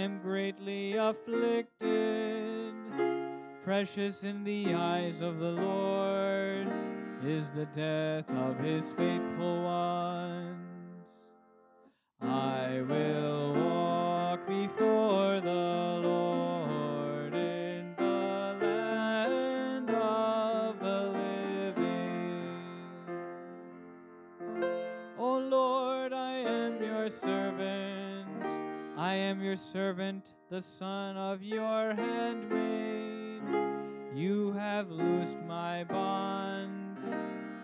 am greatly afflicted. Precious in the eyes of the Lord is the death of his faithful ones. I will walk before the Lord in the land of the living. O Lord, I am your servant. I am your servant, the son of your handmaid. You have loosed my bonds.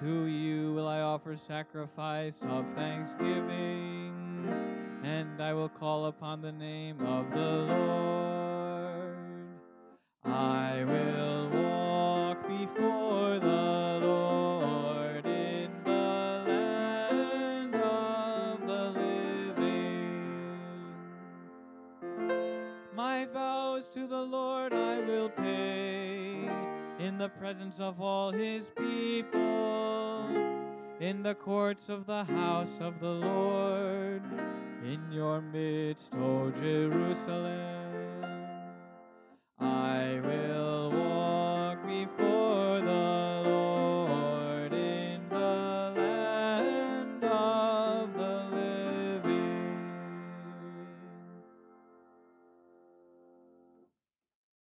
To you will I offer sacrifice of thanksgiving, and I will call upon the name of the Lord. My vows to the Lord I will pay in the presence of all his people, in the courts of the house of the Lord, in your midst, O Jerusalem.